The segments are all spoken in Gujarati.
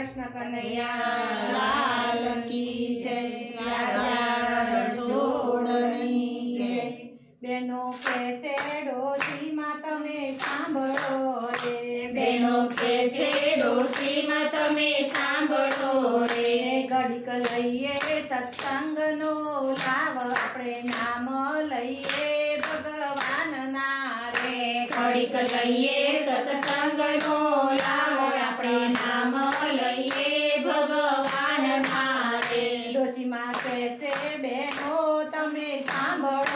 કૃષ્ણ કનૈયા લાલ કી રાજા જોડણી જય બેનો કેસે ડોશીમાં તમે સાંભળો રે. બેનો કે છે ડોશીમાં તમે સાંભળો રે. ઘડીક લઈએ સત્સંગનો લાવ આપણે નામ લઈએ ભગવાનના ઘડીક લઈએ સત્સંગનો લાવ આપણે નામ લઈએ ભગવાન મારે. ડોશીમાં કહેશે બેનો તમે સાંભળો.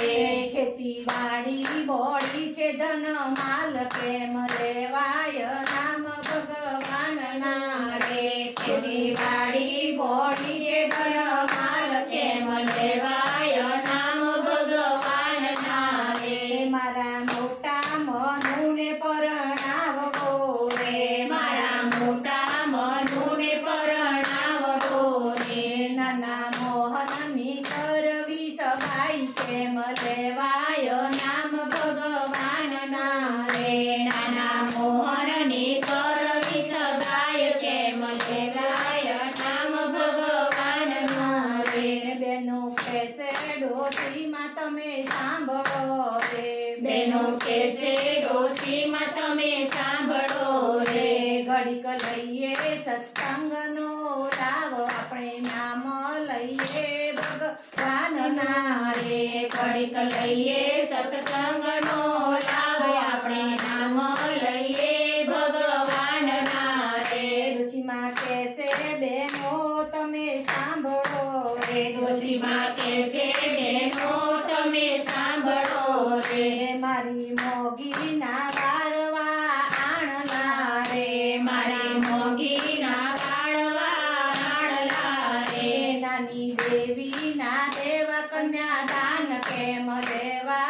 રે ખેતીવાડી બોડી છે ધન માલ કેમ લેવાય નામ ભગવાનના. રે ખેતીવાડી લેવાય નામ ભગવાનના રે નાના મોહનની કરવી સગાય કેમ લેવાય નામ ભગવાન ના રે બેનો કેસે ડોશીમાં તમે સાંભળો રે. બેનો કે છે ડોશીમાં તમે સાંભળો રે. ઘડીક લઈએ સત્સંગનો લાવ આપણે નામ લઈએ રે ઘડીક લઈએ સત્સંગનો લાભ આપણે નામ લઈએ તમે સાંભળો રે સાંભળો મારી મોગીના વાળવા આણના રે મારી મોગીના વાળવા આણલા રે નાની દેવીના દેવા કન્યા દાન કેમ લેવાય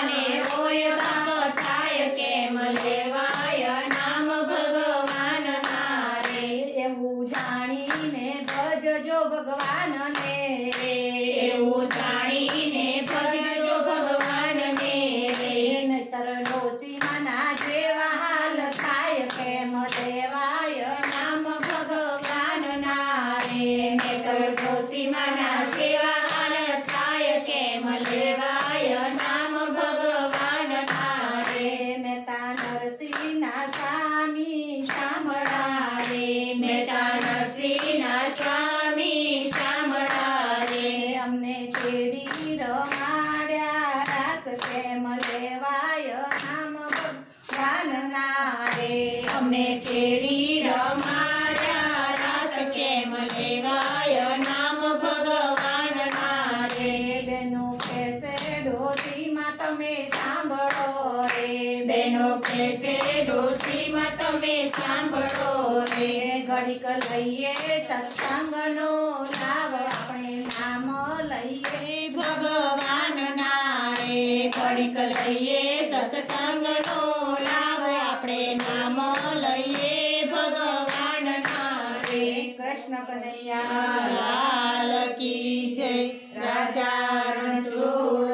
ભજજો ભગવાનને. એવું જાણીને ભજજો ભગવાનને. રે નતર ડોશીમાના જેવા હાલ થાય કેમ દેવાય નામ ભગવાનના. રે નેતર ડોશીમાના જેવા અમને તેડી રમાડ્યા રાસ કેમ લેવાય નામ ભગવાનના રે. અમે તેડી રમાડ્યા રાસ કેમ લેવાય નામ ભગવાન ના રે. બેનો કેસે ડોસીમાં તમે સાંભળો રે. બેનો કેસે ડોસીમાં તમે સાંભળો રે. ઘડીક લઈએ સત્સંગનો લાભ આપણે નામ લઈએ. ભગવાન નારે ઘડીક લઈએ સત્સંગનો લાભ આપણે નામ લઈએ. ભગવાન નારે કૃષ્ણ કનૈયા, લાલ કી જય. રાજા રણછોડ